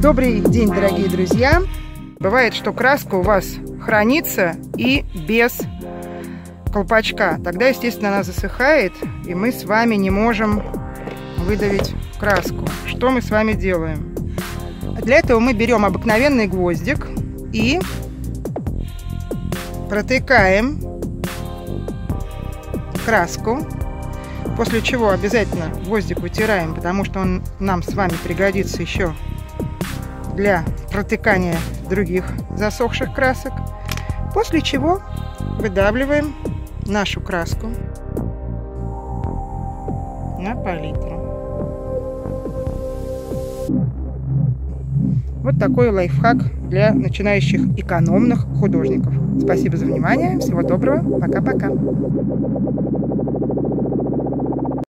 Добрый день, дорогие друзья! Бывает, что краска у вас хранится и без колпачка. Тогда, естественно, она засыхает, и мы с вами не можем выдавить краску. Что мы с вами делаем? Для этого мы берем обыкновенный гвоздик и протыкаем краску После чего обязательно гвоздик вытираем, потому что он нам с вами пригодится еще для протыкания других засохших красок. После чего выдавливаем нашу краску на палитру. Вот такой лайфхак для начинающих экономных художников. Спасибо за внимание. Всего доброго. Пока-пока.